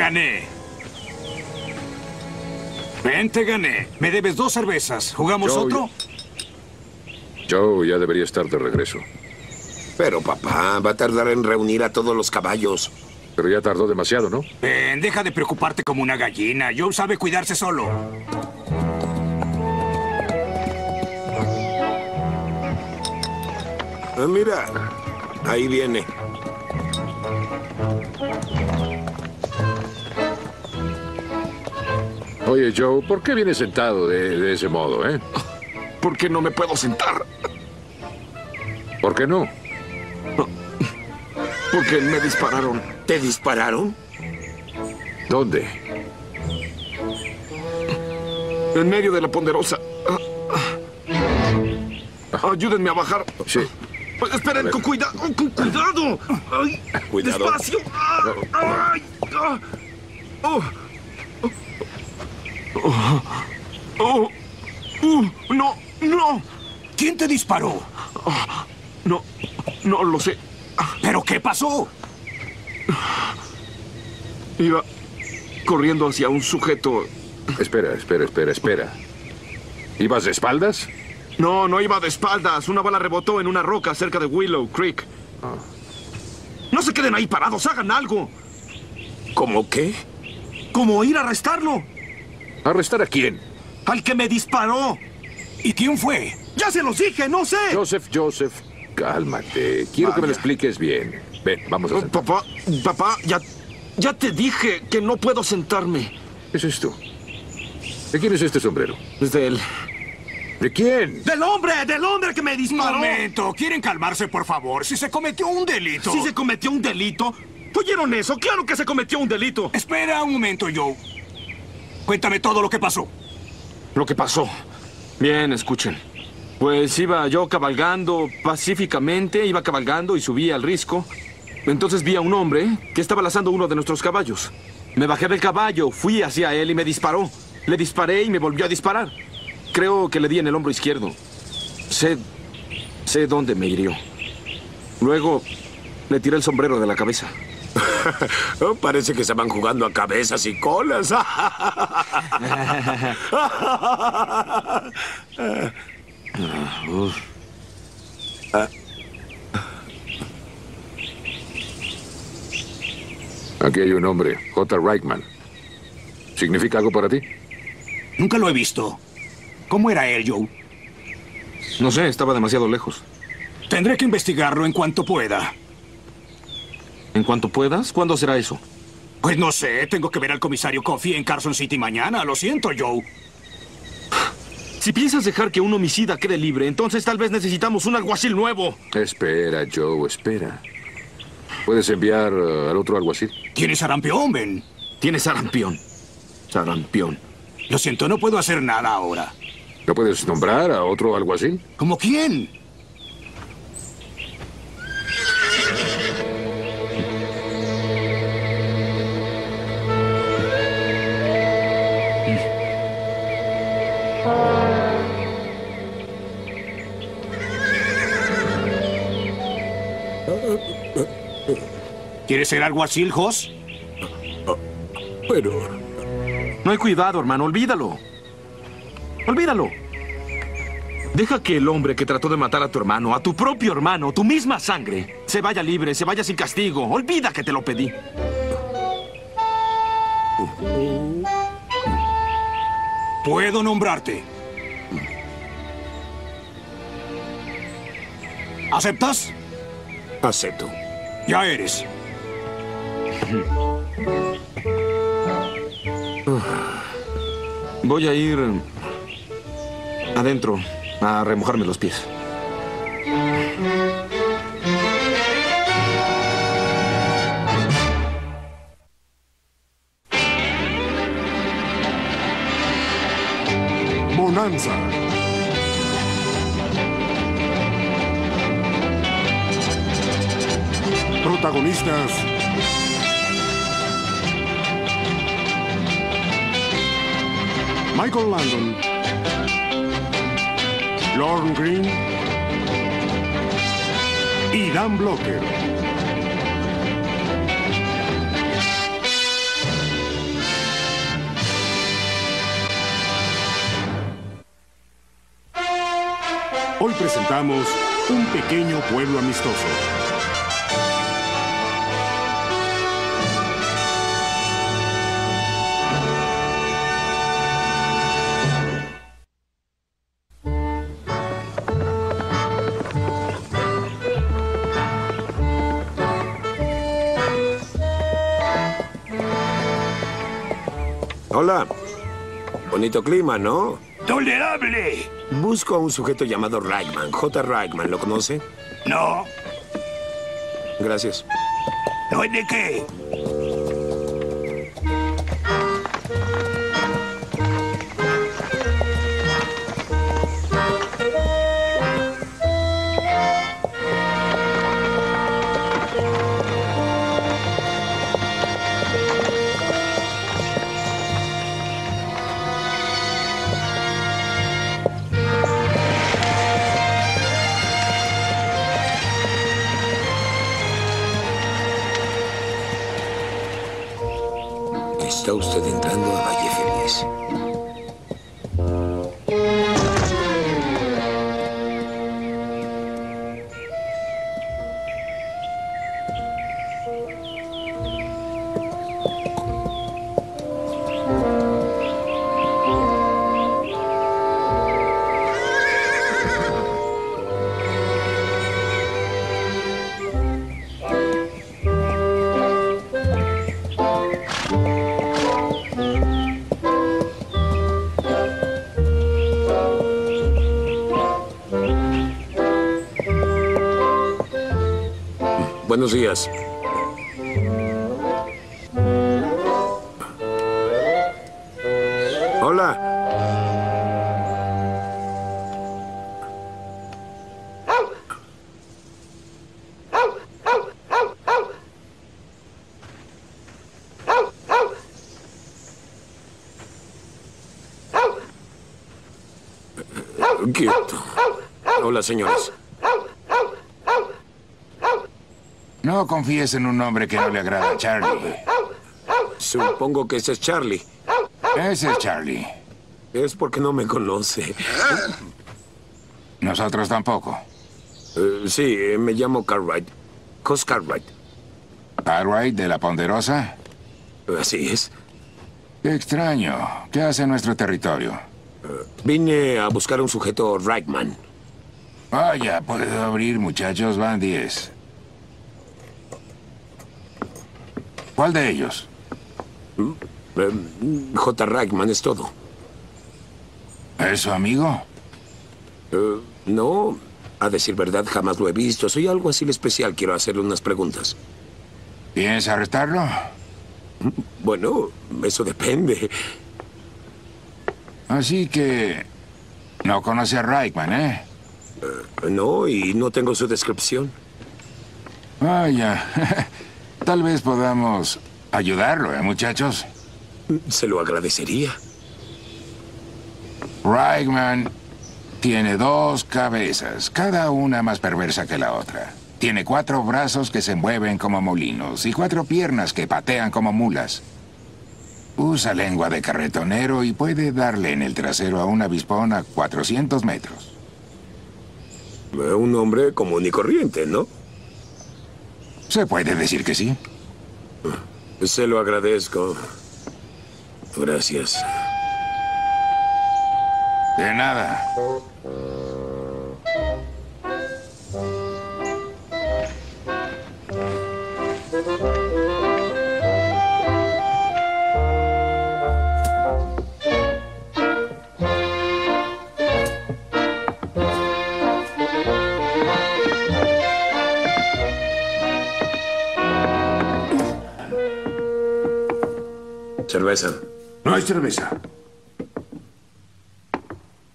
gané. Ven, te gané. Me debes dos cervezas. ¿Jugamos Joe, otro? Joe ya debería estar de regreso. Pero papá, va a tardar en reunir a todos los caballos. Pero ya tardó demasiado, ¿no? Ven, deja de preocuparte como una gallina. Joe sabe cuidarse solo. Ah, mira, ahí viene. Oye, Joe, ¿por qué vienes sentado de, de ese modo, eh? ¿Por qué no me puedo sentar? ¿Por qué no? Porque me dispararon. ¿Te dispararon? ¿Dónde? En medio de la ponderosa. Ah. Ayúdenme a bajar. Sí. Esperen, con cuidado, con cuidado. Ay, Cuidado. Despacio. Ah, ay, ah. Oh. Oh. Oh. Uh, no, no, ¿Quién te disparó? no, no lo sé. ¿Pero qué pasó? Iba corriendo hacia un sujeto. Espera, espera, espera, espera. ¿Ibas de espaldas? No, no iba de espaldas. Una bala rebotó en una roca cerca de Willow Creek. No se queden ahí parados, hagan algo. ¿Cómo qué? Como ir a arrestarlo. ¿Arrestar a quién? Al que me disparó. ¿Y quién fue? Ya se los dije, no sé. Joseph, Joseph, cálmate. Quiero que me lo expliques bien. Ven, vamos a Oh, sentar. papá, papá, ya, ya te dije que no puedo sentarme. ¿Qué es esto? ¿De quién es este sombrero? Es de él. ¿De quién? ¡Del hombre! ¡Del hombre que me disparó! Momento, ¿quieren calmarse, por favor? Si se cometió un delito. ¿Si se cometió un delito? ¿Oyeron eso? ¡Claro que se cometió un delito! Espera un momento, Joe. Cuéntame todo lo que pasó. Lo que pasó. Bien, escuchen. Pues iba yo cabalgando pacíficamente, iba cabalgando y subí al risco. Entonces vi a un hombre que estaba lazando uno de nuestros caballos. Me bajé del caballo, fui hacia él y me disparó. Le disparé y me volvió a disparar. Creo que le di en el hombro izquierdo. Sé. sé dónde me hirió. Luego le tiré el sombrero de la cabeza. Oh, parece que se van jugando a cabezas y colas. Aquí hay un hombre, J. Reichman. ¿Significa algo para ti? Nunca lo he visto. ¿Cómo era él, Joe? No sé, estaba demasiado lejos. Tendré que investigarlo en cuanto pueda. En cuanto puedas, ¿cuándo será eso? Pues no sé, tengo que ver al comisario Coffee en Carson City mañana. Lo siento, Joe. Si piensas dejar que un homicida quede libre, entonces tal vez necesitamos un alguacil nuevo. Espera, Joe, espera. ¿Puedes enviar eh, al otro alguacil? Tienes sarampión, Ben. Tienes sarampión. Sarampión. Lo siento, no puedo hacer nada ahora. ¿No puedes nombrar a otro alguacil? ¿Como quién? ¿Quieres ser alguacil, Jos? Pero... No hay cuidado, hermano. Olvídalo. Olvídalo. Deja que el hombre que trató de matar a tu hermano, a tu propio hermano, tu misma sangre, se vaya libre, se vaya sin castigo. Olvida que te lo pedí. Puedo nombrarte. ¿Aceptas? Acepto. Ya eres. Voy a ir adentro a remojarme los pies. Bonanza. Protagonistas. Michael Landon, Lorne Green y Dan Blocker. Hoy presentamos Un pequeño pueblo amistoso. Bonito clima, ¿no? ¡Tolerable! Busco a un sujeto llamado Reichman. J. Reichman, ¿lo conoce? No, Gracias. no es de qué. Está usted entrando a Valle Feliz. Buenos días. Hola. Quieto. Hola, señores. No confíes en un hombre que no le agrada a Charlie. Supongo que ese es Charlie. Ese es Charlie. Es porque no me conoce. Nosotros tampoco. Eh, sí, eh, me llamo Cartwright. Cos Cartwright. Cartwright de la Ponderosa. Así es. Qué extraño. ¿Qué hace en nuestro territorio? Vine a buscar a un sujeto Reichman. Vaya, puedo abrir, muchachos. Van 10. ¿Cuál de ellos? Eh, J. Reichman es todo. ¿Es su amigo? Eh, no, a decir verdad, jamás lo he visto. Soy algo así de especial. Quiero hacerle unas preguntas. ¿Piensa arrestarlo? Bueno, eso depende. Así que... No conoce a Reichman, ¿eh? No, y no tengo su descripción. Vaya. Tal vez podamos ayudarlo, ¿eh, muchachos? Se lo agradecería. Reichman tiene dos cabezas, cada una más perversa que la otra. Tiene cuatro brazos que se mueven como molinos y cuatro piernas que patean como mulas. Usa lengua de carretonero y puede darle en el trasero a un avispón a 400 metros. Un hombre común y corriente, ¿no? Se puede decir que sí. Se lo agradezco. Gracias. De nada. Cerveza. No hay cerveza.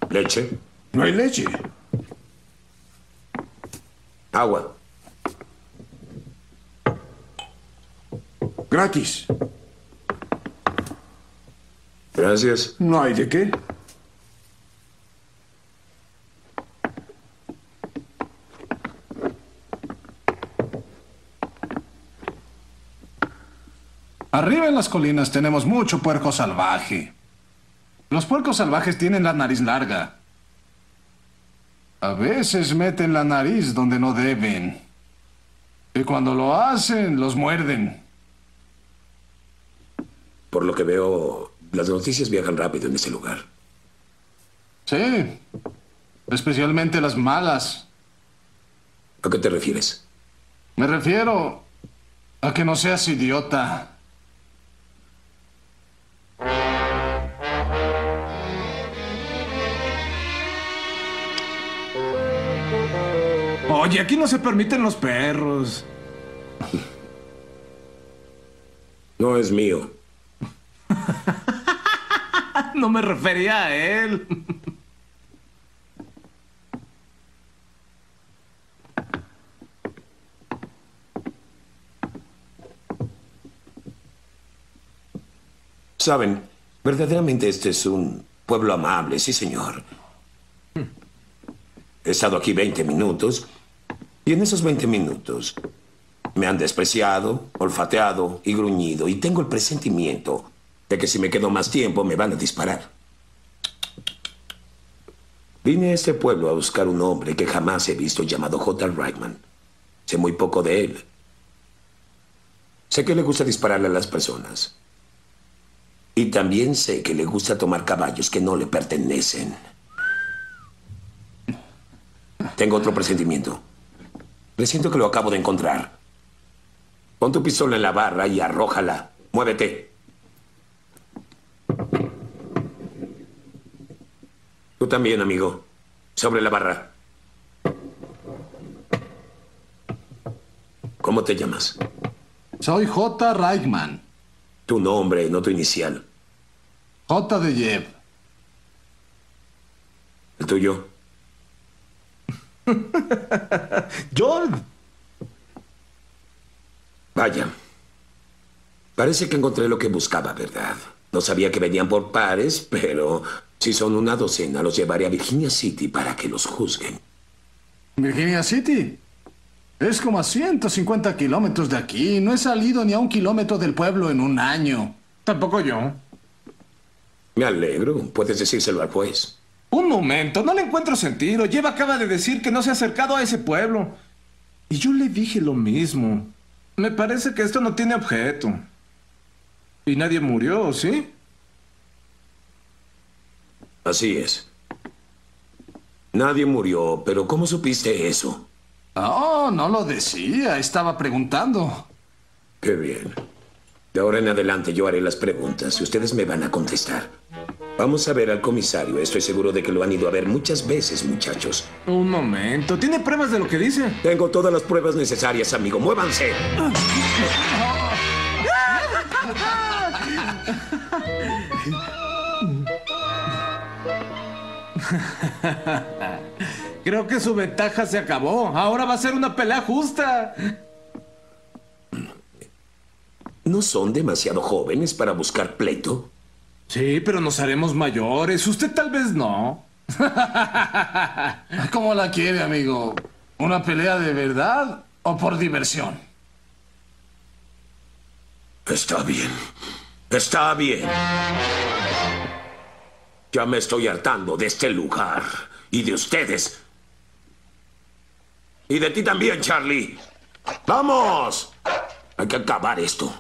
Leche. No hay leche. Agua. Gratis. Gracias. No hay de qué. Arriba en las colinas tenemos mucho puerco salvaje. Los puercos salvajes tienen la nariz larga. A veces meten la nariz donde no deben. Y cuando lo hacen, los muerden. Por lo que veo, las noticias viajan rápido en ese lugar. Sí. Especialmente las malas. ¿A qué te refieres? Me refiero a que no seas idiota. Oye, aquí no se permiten los perros. No es mío. No me refería a él. Saben, verdaderamente este es un pueblo amable, sí, señor. He estado aquí 20 minutos y en esos 20 minutos me han despreciado, olfateado y gruñido y tengo el presentimiento de que si me quedo más tiempo me van a disparar. Vine a este pueblo a buscar un hombre que jamás he visto llamado J. Reichman. Sé muy poco de él. Sé que le gusta dispararle a las personas. Y también sé que le gusta tomar caballos que no le pertenecen. Tengo otro presentimiento. Presiento que lo acabo de encontrar. Pon tu pistola en la barra y arrójala. Muévete. Tú también, amigo. Sobre la barra. ¿Cómo te llamas? Soy J. Reichman. Tu nombre, no tu inicial. J. de Yev. ¿El tuyo? John. Vaya. Parece que encontré lo que buscaba, ¿verdad? No sabía que venían por pares, pero si son una docena, los llevaré a Virginia City para que los juzguen. Virginia City. Es como a 150 kilómetros de aquí. No he salido ni a un kilómetro del pueblo en un año. Tampoco yo. Me alegro. Puedes decírselo al juez. Un momento, no le encuentro sentido. Lleva acaba de decir que no se ha acercado a ese pueblo. Y yo le dije lo mismo. Me parece que esto no tiene objeto. Y nadie murió, ¿sí? Así es. Nadie murió, pero ¿cómo supiste eso? Oh, no lo decía. Estaba preguntando. Qué bien. De ahora en adelante yo haré las preguntas y ustedes me van a contestar. Vamos a ver al comisario. Estoy seguro de que lo han ido a ver muchas veces, muchachos. Un momento. ¿Tiene pruebas de lo que dice? Tengo todas las pruebas necesarias, amigo. ¡Muévanse! Creo que su ventaja se acabó. Ahora va a ser una pelea justa. ¿No son demasiado jóvenes para buscar pleito? Sí, pero nos haremos mayores. Usted tal vez no. ¿Cómo la quiere, amigo? ¿Una pelea de verdad o por diversión? Está bien. Está bien. Ya me estoy hartando de este lugar y de ustedes. Y de ti también, Charlie. ¡Vamos! Hay que acabar esto.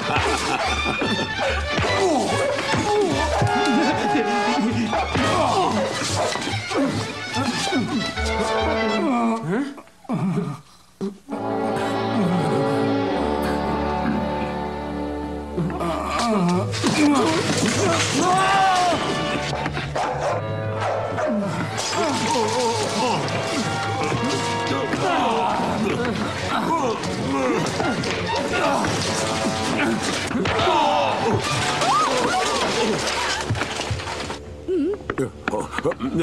Oh,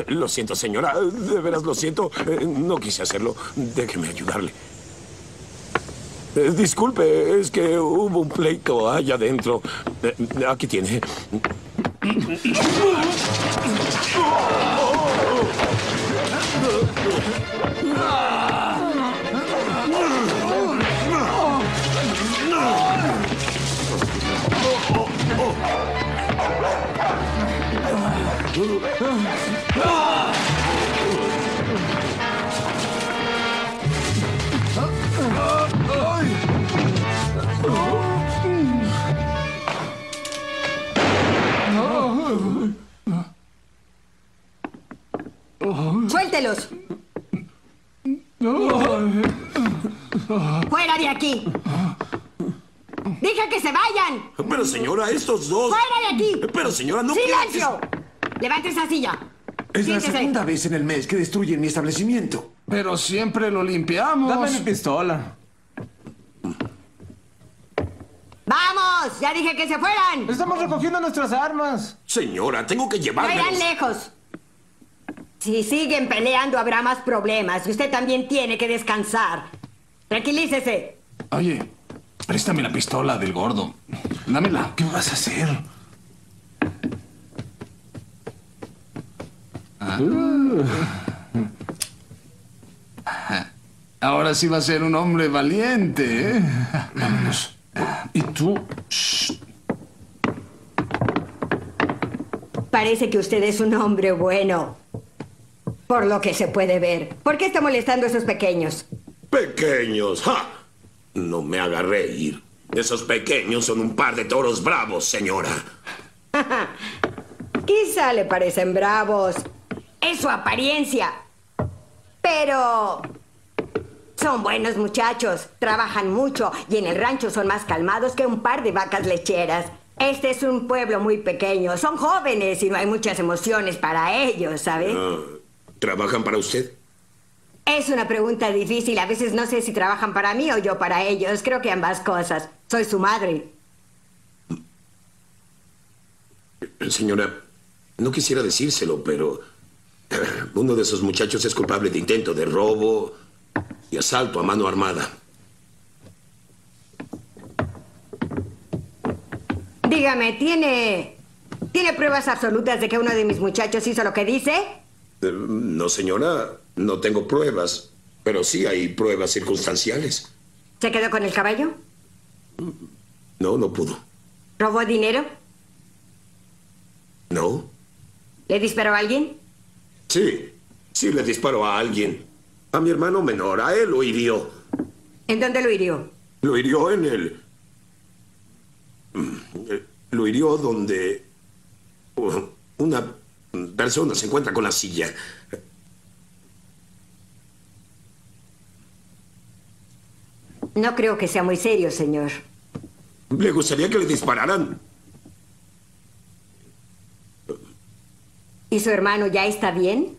Lo siento, señora. De veras lo siento. Eh, No quise hacerlo. Déjeme ayudarle. Eh, Disculpe, es que hubo un pleito allá adentro. Eh, Aquí tiene. ¡Suéltelos! ¡Fuera de aquí! ¡Dije que se vayan! Pero señora, estos dos. ¡Fuera de aquí! Pero señora, no. ¡Silencio! Levante esa silla. Es la segunda vez en el mes que destruyen mi establecimiento. Pero siempre lo limpiamos. Dame mi pistola. ¡Vamos! ¡Ya dije que se fueran! Estamos recogiendo nuestras armas. Señora, tengo que ¡No llevármelos. irán lejos! Si siguen peleando habrá más problemas y usted también tiene que descansar. Tranquilícese. Oye, préstame la pistola del gordo. Dámela. ¿Qué vas a hacer? Ahora sí va a ser un hombre valiente, ¿eh? Vámonos. ¿Y tú? Shh. Parece que usted es un hombre bueno. Por lo que se puede ver. ¿Por qué está molestando a esos pequeños? Pequeños, ¡ja! No me haga reír. Esos pequeños son un par de toros bravos, señora. Quizá le parecen bravos. Es su apariencia. Pero... Son buenos muchachos, trabajan mucho y en el rancho son más calmados que un par de vacas lecheras. Este es un pueblo muy pequeño, son jóvenes y no hay muchas emociones para ellos, ¿sabe? Ah, ¿Trabajan para usted? Es una pregunta difícil, a veces no sé si trabajan para mí o yo para ellos, creo que ambas cosas. Soy su madre. Señora, no quisiera decírselo, pero uno de esos muchachos es culpable de intento de robo y asalto a mano armada. Dígame, ¿tiene... ¿Tiene pruebas absolutas de que uno de mis muchachos hizo lo que dice? Eh, No, señora, no tengo pruebas, pero sí hay pruebas circunstanciales. ¿Se quedó con el caballo? No, no pudo. ¿Robó dinero? ¿No? ¿Le disparó a alguien? Sí, sí le disparó a alguien. A mi hermano menor, a él lo hirió. ¿En dónde lo hirió? Lo hirió en el... Mm, eh, Lo hirió donde uh, una persona se encuentra con la silla. No creo que sea muy serio, señor. ¿Le gustaría que le dispararan? ¿Y su hermano ya está bien?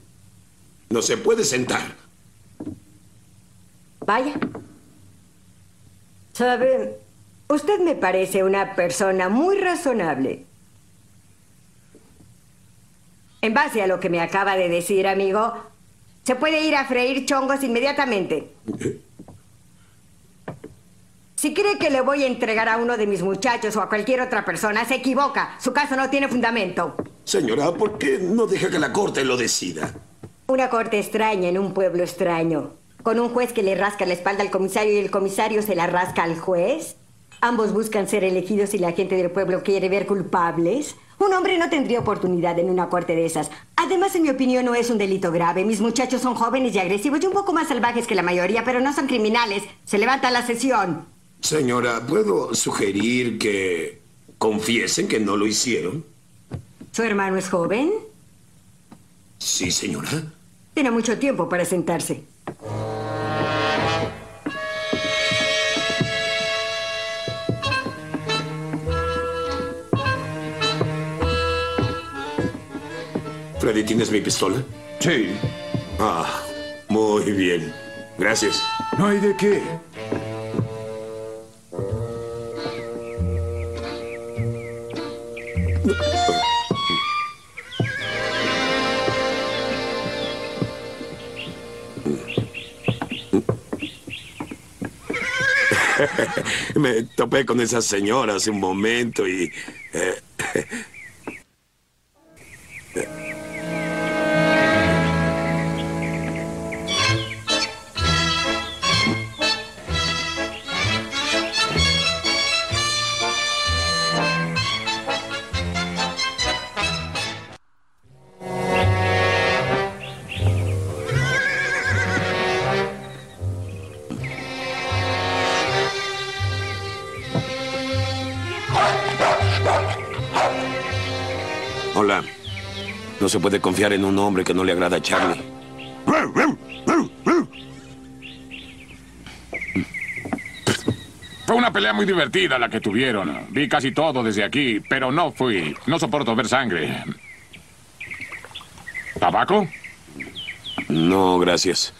No se puede sentar. Vaya. Sabe, usted me parece una persona muy razonable. En base a lo que me acaba de decir, amigo, se puede ir a freír chongos inmediatamente. Si cree que le voy a entregar a uno de mis muchachos o a cualquier otra persona, se equivoca. Su caso no tiene fundamento. Señora, ¿por qué no deja que la corte lo decida? Una corte extraña en un pueblo extraño. Con un juez que le rasca la espalda al comisario y el comisario se la rasca al juez. Ambos buscan ser elegidos y la gente del pueblo quiere ver culpables. Un hombre no tendría oportunidad en una corte de esas. Además, en mi opinión, no es un delito grave. Mis muchachos son jóvenes y agresivos y un poco más salvajes que la mayoría, pero no son criminales. Se levanta la sesión. Señora, ¿puedo sugerir que confiesen que no lo hicieron? ¿Su hermano es joven? Sí, señora. Tiene mucho tiempo para sentarse. Freddy, ¿tienes mi pistola? Sí. Ah, muy bien. Gracias. No hay de qué. Me topé con esa señora hace un momento y... eh, No se puede confiar en un hombre que no le agrada a Charlie. Fue una pelea muy divertida la que tuvieron. Vi casi todo desde aquí, pero no fui. No soporto ver sangre. ¿Tabaco? No, gracias.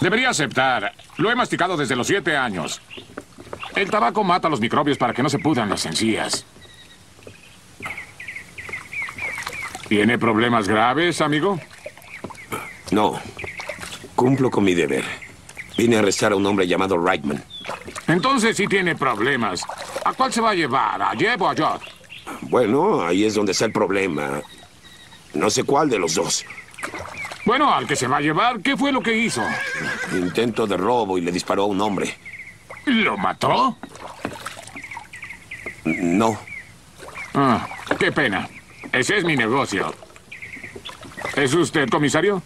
Debería aceptar. Lo he masticado desde los siete años. El tabaco mata los microbios para que no se pudran las encías. ¿Tiene problemas graves, amigo? No. Cumplo con mi deber. Vine a arrestar a un hombre llamado Reitman. Entonces sí tiene problemas. ¿A cuál se va a llevar? ¿A Jeb o a Jod? Bueno, ahí es donde está el problema. No sé cuál de los dos. Bueno, al que se va a llevar, ¿qué fue lo que hizo? Intento de robo y le disparó a un hombre. ¿Lo mató? No. Ah, qué pena. Ese es mi negocio. ¿Es usted comisario?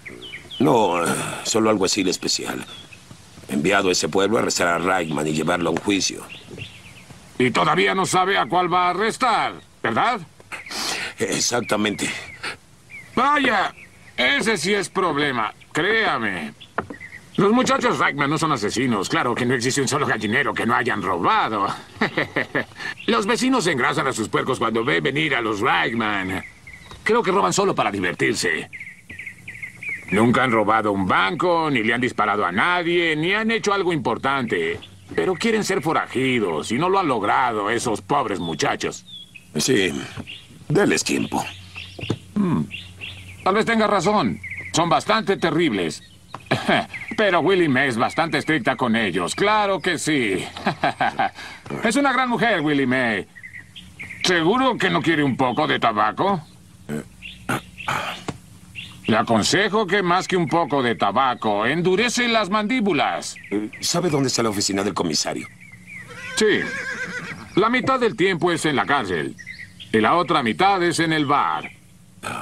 No, solo algo así de especial. Enviado a ese pueblo a arrestar a Reitman y llevarlo a un juicio. Y todavía no sabe a cuál va a arrestar, ¿verdad? Exactamente. Vaya, ese sí es problema, créame. Los muchachos Rackman no son asesinos. Claro que no existe un solo gallinero que no hayan robado. los vecinos se engrasan a sus puercos cuando ven venir a los Rackman. Creo que roban solo para divertirse. Nunca han robado un banco, ni le han disparado a nadie, ni han hecho algo importante. Pero quieren ser forajidos y no lo han logrado esos pobres muchachos. Sí, déles tiempo. Tal vez tenga razón. Son bastante terribles. Pero Willie May es bastante estricta con ellos. Claro que sí. Es una gran mujer, Willie May. ¿Seguro que no quiere un poco de tabaco? Le aconsejo que más que un poco de tabaco, endurece las mandíbulas. ¿Sabe dónde está la oficina del comisario? Sí. La mitad del tiempo es en la cárcel. Y la otra mitad es en el bar.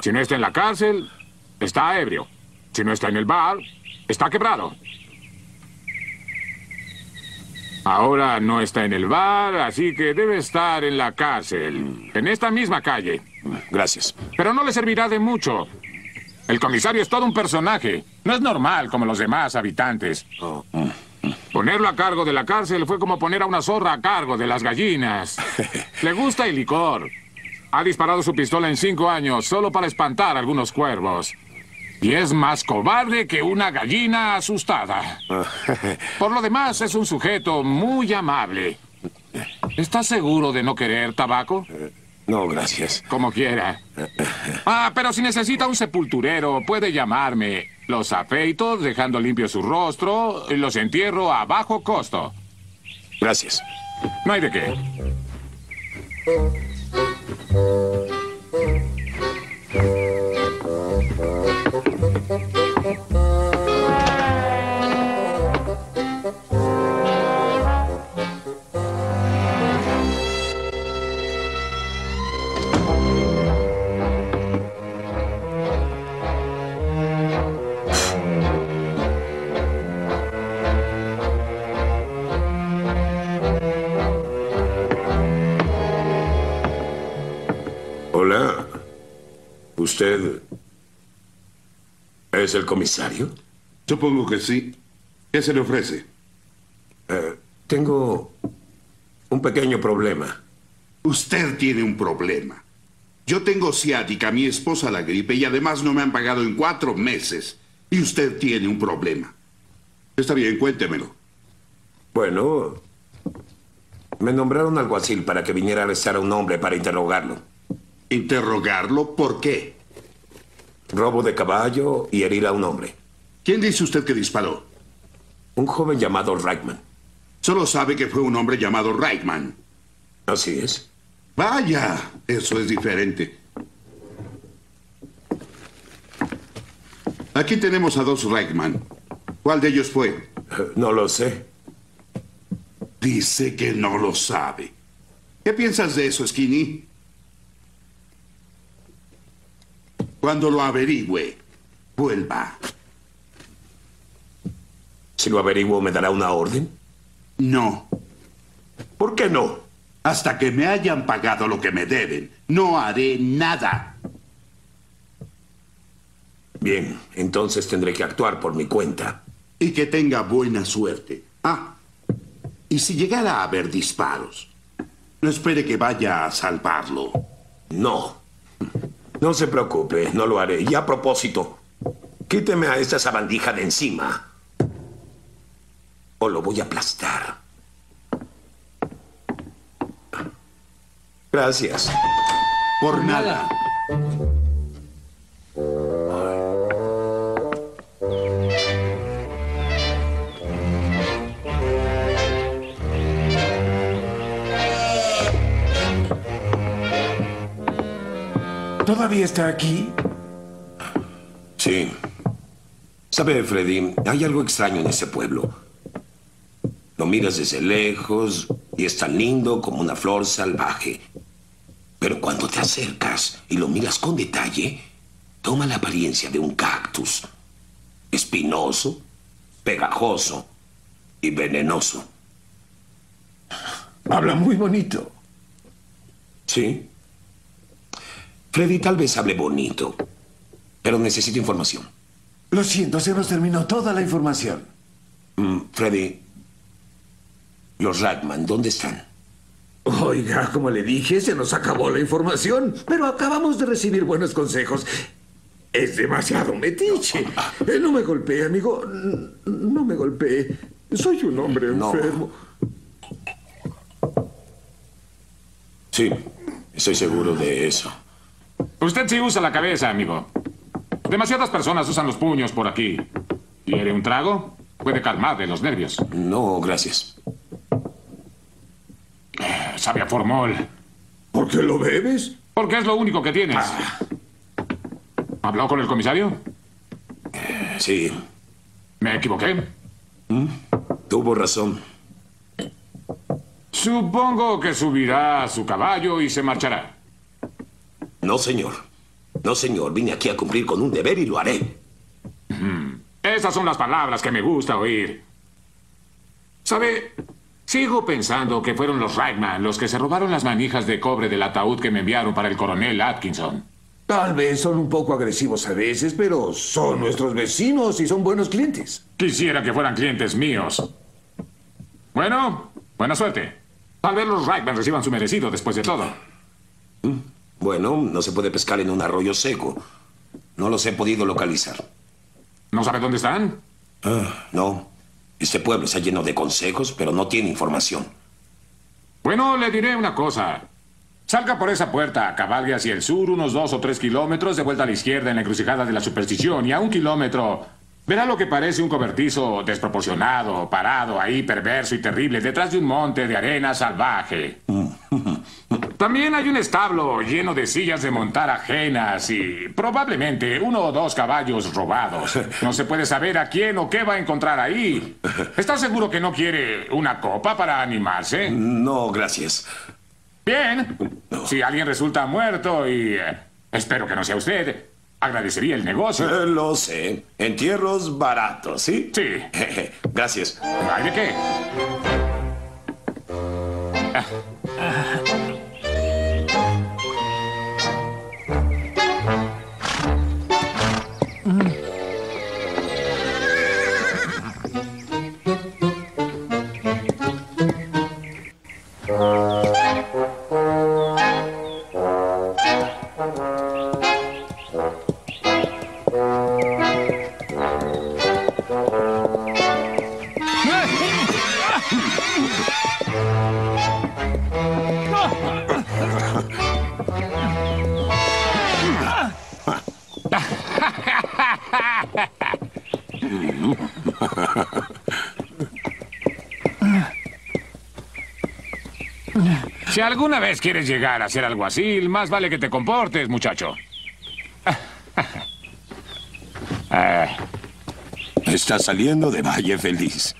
Si no está en la cárcel, está ebrio. Si no está en el bar, está quebrado. Ahora no está en el bar, así que debe estar en la cárcel. En esta misma calle. Gracias. Pero no le servirá de mucho. El comisario es todo un personaje. No es normal como los demás habitantes. Ponerlo a cargo de la cárcel fue como poner a una zorra a cargo de las gallinas. Le gusta el licor. Ha disparado su pistola en cinco años solo para espantar a algunos cuervos. Y es más cobarde que una gallina asustada. Por lo demás, es un sujeto muy amable. ¿Está seguro de no querer tabaco? No, gracias. Como quiera. Ah, pero si necesita un sepulturero, puede llamarme. Los afeito, dejando limpio su rostro, y los entierro a bajo costo. Gracias. No hay de qué. ¿Usted es el comisario? Supongo que sí. ¿Qué se le ofrece? Eh, tengo un pequeño problema. Usted tiene un problema. Yo tengo ciática, mi esposa la gripe y además no me han pagado en cuatro meses. Y usted tiene un problema. Está bien, cuéntemelo. Bueno, me nombraron alguacil para que viniera a arrestar a un hombre para interrogarlo. ¿Interrogarlo? ¿Por qué? Robo de caballo y herir a un hombre. ¿Quién dice usted que disparó? Un joven llamado Reichman. Solo sabe que fue un hombre llamado Reichman. Así es. Vaya, eso es diferente. Aquí tenemos a dos Reichman. ¿Cuál de ellos fue? No lo sé. Dice que no lo sabe. ¿Qué piensas de eso, Skinny? Cuando lo averigüe, vuelva. Si lo averiguo, ¿me dará una orden? No. ¿Por qué no? Hasta que me hayan pagado lo que me deben, no haré nada. Bien, entonces tendré que actuar por mi cuenta. Y que tenga buena suerte. Ah, y si llegara a haber disparos, no espere que vaya a salvarlo. No. No se preocupe, no lo haré. Y a propósito, quíteme a esta sabandija de encima. O lo voy a aplastar. Gracias. Por nada. ¿Todavía está aquí? Sí. Sabe, Freddy, hay algo extraño en ese pueblo. Lo miras desde lejos y es tan lindo como una flor salvaje. Pero cuando te acercas y lo miras con detalle, toma la apariencia de un cactus. Espinoso, pegajoso y venenoso. Habla muy bonito. ¿Sí? Freddy tal vez hable bonito, pero necesito información. Lo siento, se nos terminó toda la información. Mm, Freddy, los Ratman, ¿dónde están? Oiga, como le dije, se nos acabó la información, pero acabamos de recibir buenos consejos. Es demasiado metiche. Eh, No me golpee, amigo. N- No me golpee. Soy un hombre No. enfermo. Sí, estoy seguro de eso. Usted sí usa la cabeza, amigo. Demasiadas personas usan los puños por aquí. ¿Quiere un trago? Puede calmarle los nervios. No, gracias. Sabe a formol. ¿Por qué lo bebes? Porque es lo único que tienes. ¿Habló con el comisario? Sí, ¿Me equivoqué? tuvo razón. Supongo que subirá a su caballo y se marchará. No, señor. No, señor. Vine aquí a cumplir con un deber y lo haré. Esas son las palabras que me gusta oír. ¿Sabe? Sigo pensando que fueron los Reichman los que se robaron las manijas de cobre del ataúd que me enviaron para el coronel Atkinson. Tal vez son un poco agresivos a veces, pero son nuestros vecinos y son buenos clientes. Quisiera que fueran clientes míos. Bueno, buena suerte. Tal vez los Reichman reciban su merecido después de todo. Bueno, no se puede pescar en un arroyo seco. No los he podido localizar. ¿No sabe dónde están? Ah, no. Este pueblo está lleno de consejos, pero no tiene información. Bueno, le diré una cosa. Salga por esa puerta, cabalgue hacia el sur unos dos o tres kilómetros, de vuelta a la izquierda en la encrucijada de la superstición, y a un kilómetro verá lo que parece un cobertizo desproporcionado, parado ahí, perverso y terrible, detrás de un monte de arena salvaje. También hay un establo lleno de sillas de montar ajenas y probablemente uno o dos caballos robados. No se puede saber a quién o qué va a encontrar ahí. ¿Está seguro que no quiere una copa para animarse? No, gracias. Bien. Si alguien resulta muerto y... eh, espero que no sea usted. Agradecería el negocio. Eh, lo sé. Entierros baratos, ¿sí? Sí. gracias. ¿Hay de qué? Si alguna vez quieres llegar a ser alguacil, más vale que te comportes, muchacho. Está saliendo de Valle Feliz.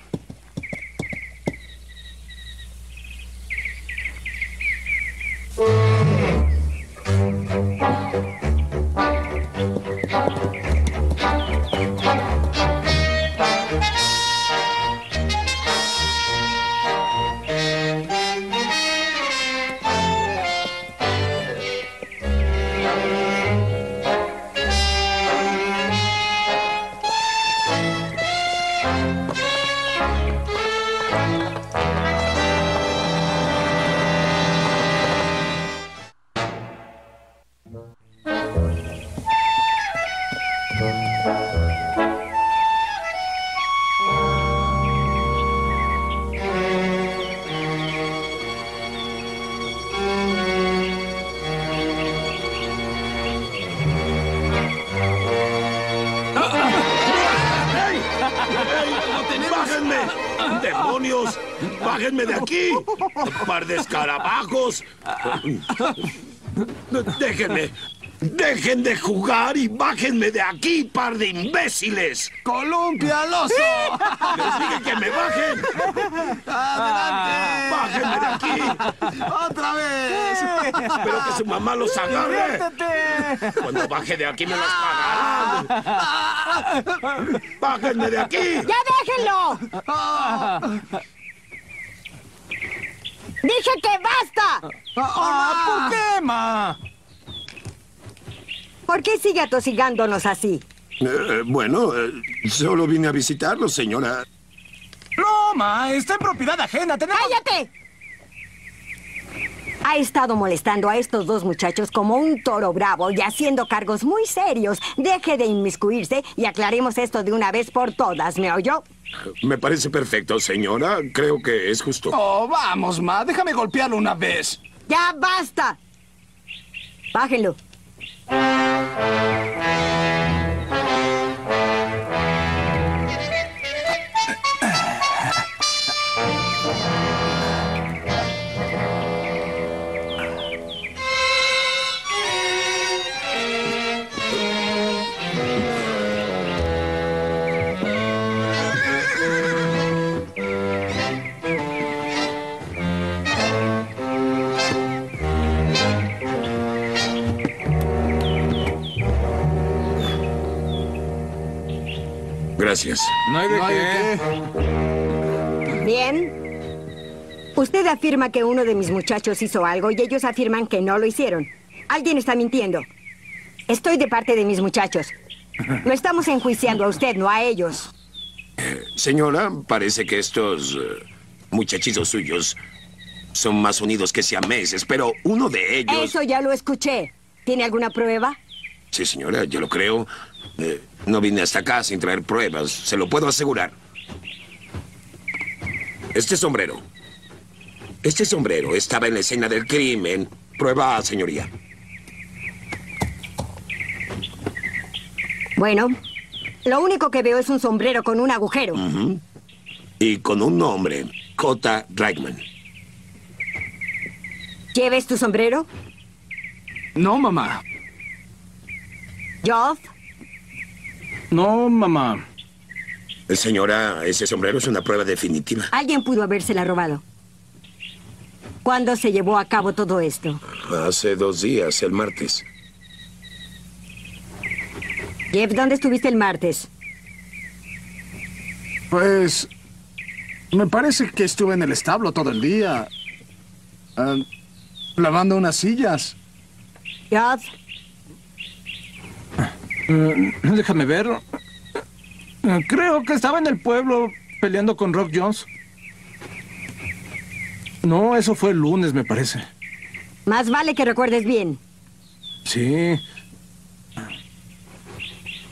¡Bájenme de aquí! ¡Par de escarabajos! ¡Déjenme! ¡Dejen de jugar y bájenme de aquí, par de imbéciles! ¡Columpia al oso! ¡Les dije que me bajen! ¡Adelante! ¡Bájenme de aquí! ¡Otra vez! ¡Espero que su mamá los agarre! ¡Diviértete! Cuando baje de aquí me las pagarán. ¡Bájenme de aquí! ¡Ya déjenlo! ¡Dije que basta! Ah, ¿Por qué, ma? ¿Por qué sigue atosigándonos así? Eh, bueno, eh, solo vine a visitarlo, señora. No, ma, está en propiedad ajena. Tenemos... ¡Cállate! Ha estado molestando a estos dos muchachos como un toro bravo y haciendo cargos muy serios. Deje de inmiscuirse y aclaremos esto de una vez por todas, ¿me oyó? Me parece perfecto, señora. Creo que es justo. Oh, vamos, ma, déjame golpearlo una vez. ¡Ya basta! Bájenlo. Gracias. No hay de No hay qué. de qué. Bien. Usted afirma que uno de mis muchachos hizo algo y ellos afirman que no lo hicieron. Alguien está mintiendo. Estoy de parte de mis muchachos. Lo estamos enjuiciando a usted, no a ellos. Señora, parece que estos eh, muchachitos suyos son más unidos que siameses, pero uno de ellos... Eso ya lo escuché. ¿Tiene alguna prueba? Sí, señora, yo lo creo. Eh, no vine hasta acá sin traer pruebas, se lo puedo asegurar. Este sombrero. Este sombrero estaba en la escena del crimen. Prueba, señoría. Bueno, lo único que veo es un sombrero con un agujero. Y con un nombre, J. Reichman. ¿Lleves tu sombrero? No, mamá. Joff, No, mamá. Eh, Señora, ese sombrero es una prueba definitiva. alguien pudo habérsela robado. ¿Cuándo se llevó a cabo todo esto? Hace dos días, el martes. Jeff, ¿dónde estuviste el martes? Pues... Me parece que estuve en el establo todo el día. ah, lavando unas sillas. Joff, Eh, déjame ver. Eh, Creo que estaba en el pueblo peleando con Rob Jones. No, eso fue el lunes, me parece. más vale que recuerdes bien. Sí.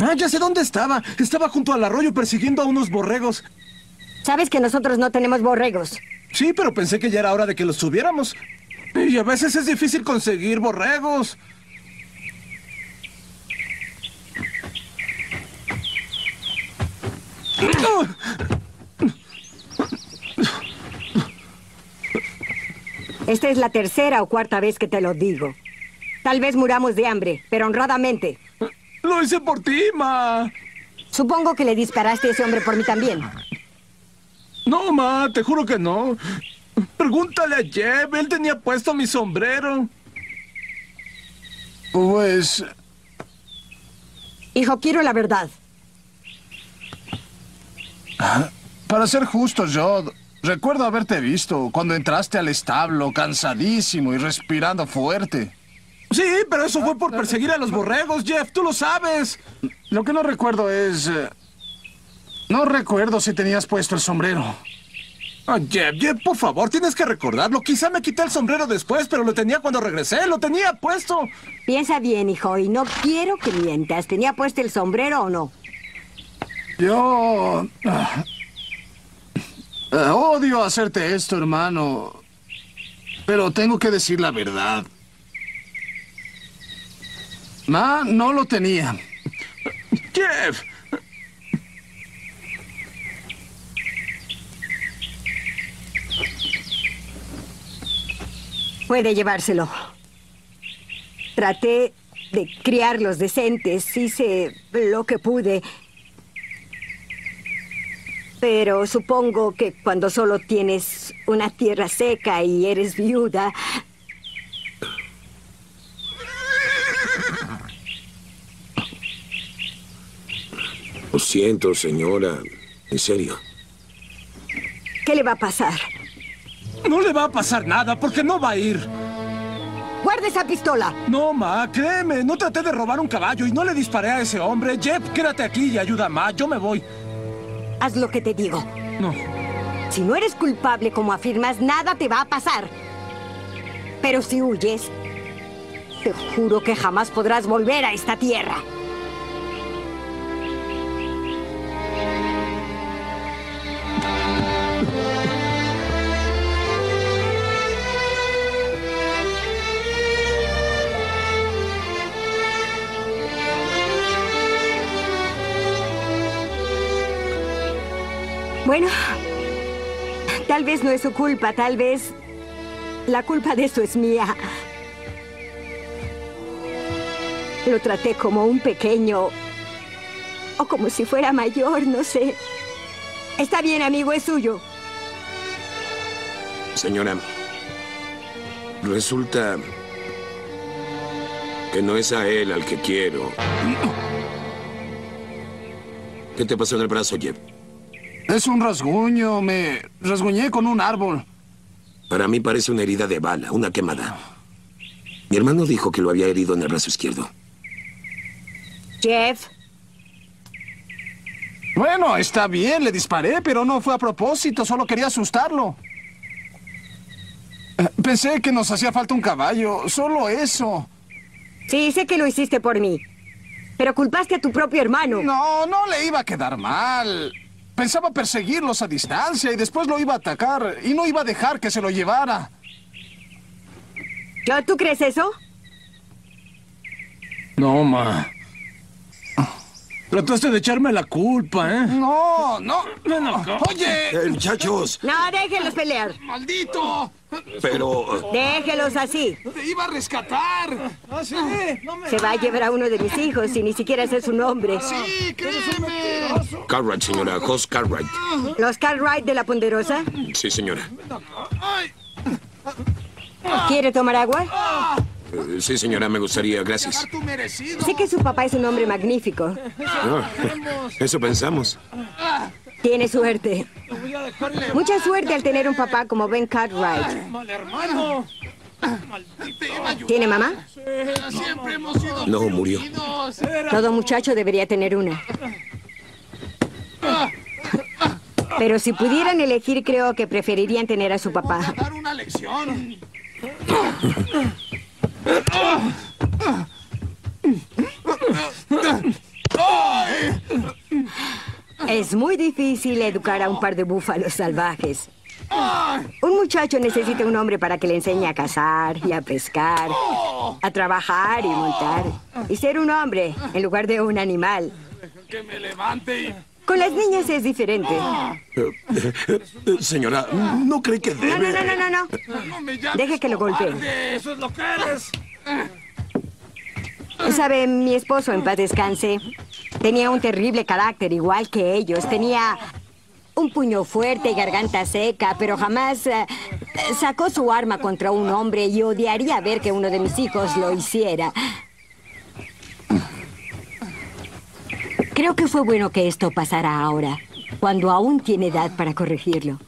Ah, ya sé dónde estaba. Estaba junto al arroyo persiguiendo a unos borregos. Sabes que nosotros no tenemos borregos. Sí, pero pensé que ya era hora de que los subiéramos. Y a veces es difícil conseguir borregos. Esta es la tercera o cuarta vez que te lo digo. Tal vez muramos de hambre, pero honradamente. Lo hice por ti, Ma. Supongo que le disparaste a ese hombre por mí también. No, Ma, te juro que no. Pregúntale a Jeff, él tenía puesto mi sombrero. Pues... Hijo, quiero la verdad. Para ser justo, yo recuerdo haberte visto cuando entraste al establo, cansadísimo y respirando fuerte. Sí, pero eso fue por perseguir a los borregos, Jeff, tú lo sabes. Lo que no recuerdo es... eh, No recuerdo si tenías puesto el sombrero. Ah, Jeff, Jeff, por favor, tienes que recordarlo. Quizá me quité el sombrero después, pero lo tenía cuando regresé, lo tenía puesto. Piensa bien, hijo, y no quiero que mientas. ¿Tenía puesto el sombrero o no? Yo... ah, eh, odio hacerte esto, hermano. Pero tengo que decir la verdad. Ma, no lo tenía. Jeff. Puede llevárselo. Traté de criarlos decentes, hice lo que pude. Pero supongo que cuando solo tienes una tierra seca y eres viuda, Lo siento, señora. En serio. ¿qué le va a pasar? No le va a pasar nada porque no va a ir. ¡Guarda esa pistola! No, Ma, créeme, no traté de robar un caballo y no le disparé a ese hombre. Jeff, quédate aquí y ayuda a Ma, yo me voy. Haz lo que te digo. No. Si no eres culpable como afirmas, nada te va a pasar. Pero si huyes, te juro que jamás podrás volver a esta tierra. Bueno, tal vez no es su culpa, tal vez la culpa de eso es mía. Lo traté como un pequeño o como si fuera mayor, no sé. Está bien, amigo, es suyo. Señora, resulta que no es a él al que quiero. ¿Qué te pasó en el brazo, Jeff? Es un rasguño. Me rasguñé con un árbol. Para mí parece una herida de bala, una quemada. Mi hermano dijo que lo había herido en el brazo izquierdo. Jeff, Bueno, está bien, le disparé, pero no fue a propósito, solo quería asustarlo. Eh, Pensé que nos hacía falta un caballo, solo eso. sí, sé que lo hiciste por mí. Pero culpaste a tu propio hermano. No, no le iba a quedar mal. Pensaba perseguirlos a distancia y después lo iba a atacar y no iba a dejar que se lo llevara. ¿Yo, ¿Tú crees eso? No, Ma. Trataste de echarme la culpa, ¿eh? No, no. Oye, Eh, muchachos, No, déjenlos pelear. maldito. pero... Déjenlos así. Te iba a rescatar. ¿Ah, sí? No me... Se va a llevar a uno de mis hijos y ni siquiera sé su nombre. Sí, créeme. Cartwright, señora. Hoss Cartwright. ¿Los Cartwright de la Ponderosa? Sí, señora. ¿Quiere tomar agua? Eh, Sí, señora, me gustaría. Gracias. Sé que su papá es un hombre magnífico. Ah, eso pensamos. Tiene suerte. Mucha suerte al tener un papá como Ben Cartwright. Mal hermano. ¿Tiene mamá? No, murió. Todo muchacho debería tener una. Pero si pudieran elegir, creo que preferirían tener a su papá. dar una lección. Es muy difícil educar a un par de búfalos salvajes. Un muchacho necesita un hombre para que le enseñe a cazar y a pescar, a trabajar y montar. Y ser un hombre en lugar de un animal. Que me levante y Con las niñas es diferente. Eh, eh, eh, señora, ¿no cree que No, debe...? no, no, no, no, no. Deje que lo golpee. ¡Eso es lo que eres! Sabe, mi esposo, en paz descanse, tenía un terrible carácter, igual que ellos. Tenía un puño fuerte y garganta seca, pero jamás eh, sacó su arma contra un hombre y odiaría ver que uno de mis hijos lo hiciera. Creo que fue bueno que esto pasara ahora, cuando aún tiene edad para corregirlo.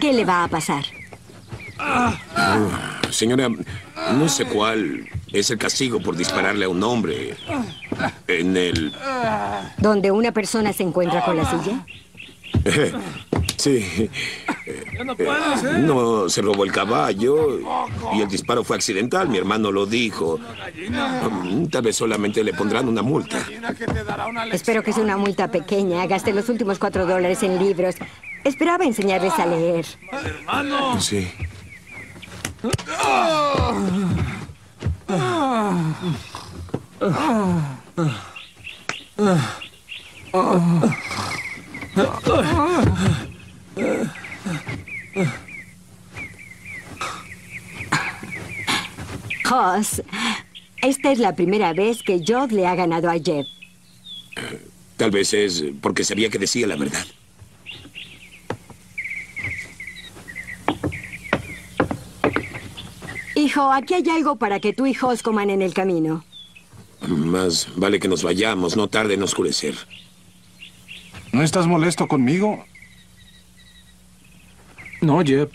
¿Qué le va a pasar? Uh, señora, no sé cuál es el castigo por dispararle a un hombre en el... ¿Donde una persona se encuentra con la silla? Sí. no Eh, No se robó el caballo y el disparo fue accidental, mi hermano lo dijo. Mm, Tal vez solamente le pondrán una multa. Espero que sea una multa pequeña. Gasté los últimos cuatro dólares en libros. Esperaba enseñarles a leer. ¡Hermano! Sí. Hoss, esta es la primera vez que Jod le ha ganado a Jeff. Tal vez es porque sabía que decía la verdad. Hijo, aquí hay algo para que tú y Hoss coman en el camino. Más vale que nos vayamos, no tarde en oscurecer. ¿No estás molesto conmigo? No, Jeb.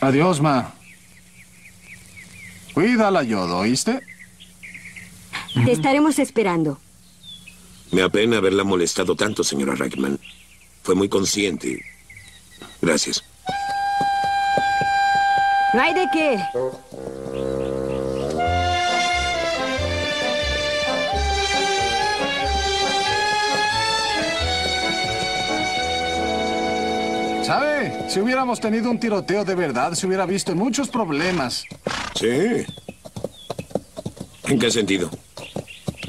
Adiós, Ma. Cuídala, Yodo, ¿oíste? Te estaremos esperando. Me apena haberla molestado tanto, señora Rackman. Fue muy consciente. Gracias. No hay de qué. ¿Sabe? Si hubiéramos tenido un tiroteo de verdad, se hubiera visto en muchos problemas. Sí. ¿En qué sentido?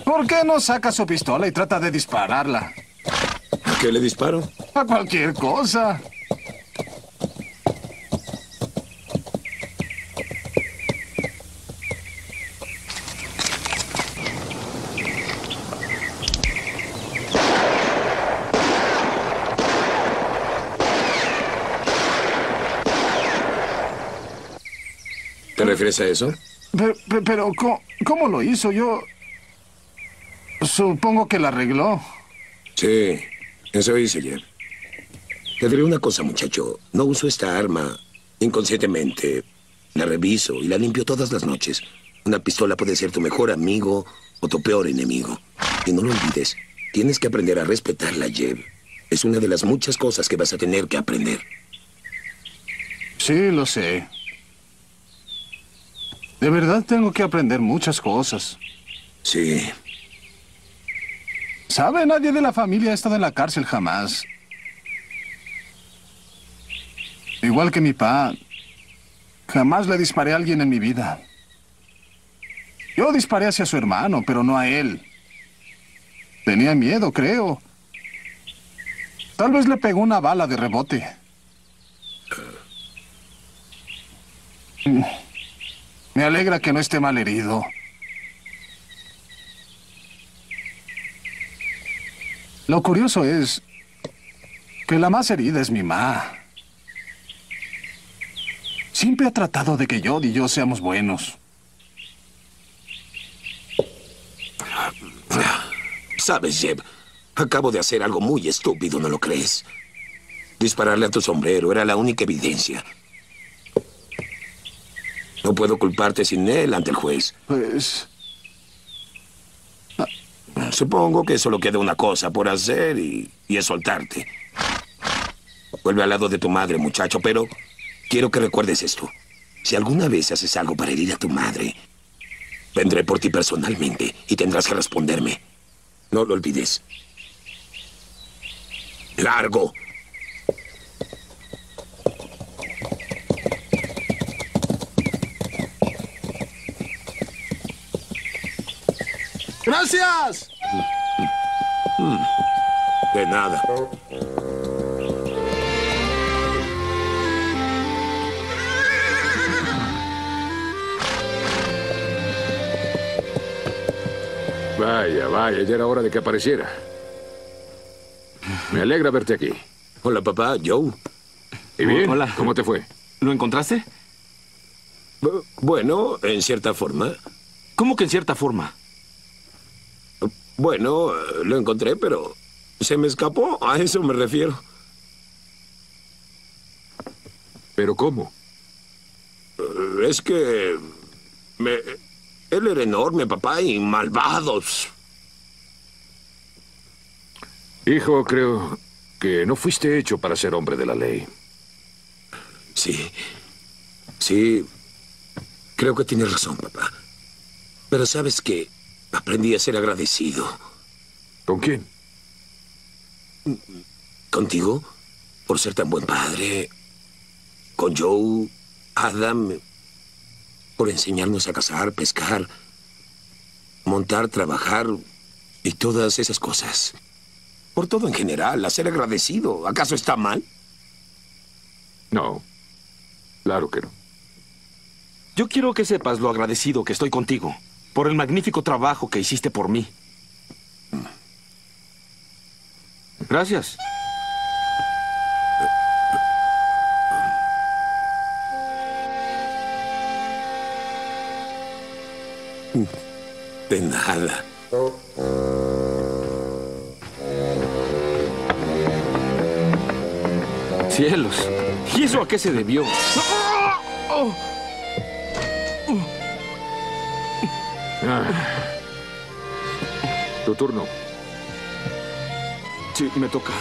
¿Por qué no saca su pistola y trata de dispararla? ¿A qué le disparo? A cualquier cosa. Refieres a eso? Pero, pero- pero, ¿cómo, cómo lo hizo? Yo... Supongo que la arregló. Sí, eso hice ayer. Te diré una cosa, muchacho. No uso esta arma inconscientemente. La reviso y la limpio todas las noches. Una pistola puede ser tu mejor amigo o tu peor enemigo. Y no lo olvides. Tienes que aprender a respetarla, Jeb. Es una de las muchas cosas que vas a tener que aprender. Sí, lo sé. De verdad tengo que aprender muchas cosas. Sí. ¿Sabe? Nadie de la familia ha estado en la cárcel jamás. Igual que mi pa. Jamás le disparé a alguien en mi vida. Yo disparé hacia su hermano, pero no a él. Tenía miedo, creo. Tal vez le pegó una bala de rebote. Me alegra que no esté mal herido. Lo curioso es que la más herida es mi ma. Siempre ha tratado de que yo y yo seamos buenos. Sabes, Jeb, acabo de hacer algo muy estúpido, ¿no lo crees? Dispararle a tu sombrero era la única evidencia. No puedo culparte sin él ante el juez. Pues... Supongo que solo queda una cosa por hacer y, y es soltarte. Vuelve al lado de tu madre, muchacho, pero quiero que recuerdes esto. Si alguna vez haces algo para herir a tu madre, vendré por ti personalmente y tendrás que responderme. No lo olvides. Largo. ¡Gracias! De nada. Vaya, vaya, ya era hora de que apareciera. Me alegra verte aquí. Hola, papá. Joe. ¿Y bien? Hola. ¿Cómo te fue? ¿Lo encontraste? Bu- Bueno, en cierta forma. ¿Cómo que en cierta forma? Bueno, lo encontré, pero se me escapó. A eso me refiero. ¿Pero cómo? Eh, Es que... me- Él era enorme, papá, y malvados. Hijo, creo que no fuiste hecho para ser hombre de la ley. Sí. Sí. Creo que tienes razón, papá. Pero sabes que aprendí a ser agradecido. ¿Con quién? Contigo, por ser tan buen padre. Con Joe, Adam, por enseñarnos a cazar, pescar, montar, trabajar y todas esas cosas. Por todo en general, a ser agradecido. ¿Acaso está mal? No. Claro que no. Yo quiero que sepas lo agradecido que estoy contigo por el magnífico trabajo que hiciste por mí. Gracias. De nada. Cielos. ¿Y eso a qué se debió? Ah. Tu turno. Sí, me toca.